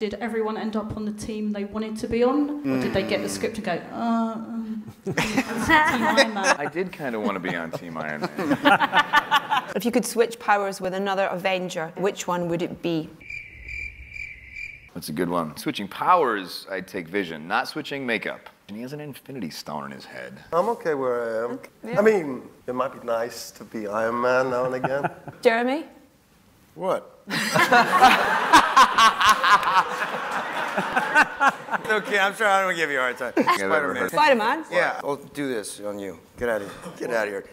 Did everyone end up on the team they wanted to be on? Or did they get the script and go, uh, um, Team Iron Man? I did kind of want to be on Team Iron Man. If you could switch powers with another Avenger, which one would it be? That's a good one. Switching powers, I'd take Vision, not switching makeup. And he has an Infinity Stone in his head. I'm okay where I am. I mean, it might be nice to be Iron Man now and again. Jeremy? what? okay, I'm sorry, I don't give you a hard time. Spider-Man. Spider Man? Yeah, I'll do this on you. Get out of here. Get out of here.